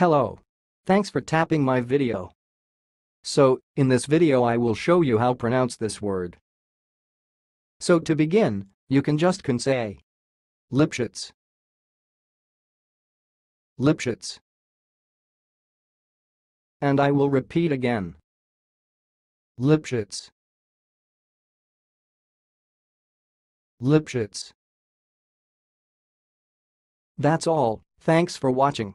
Hello. Thanks for tapping my video. So, in this video I will show you how pronounce this word. So to begin, you can just can say Lipschutz. Lipschutz. And I will repeat again. Lipschutz. Lipschutz. That's all, thanks for watching.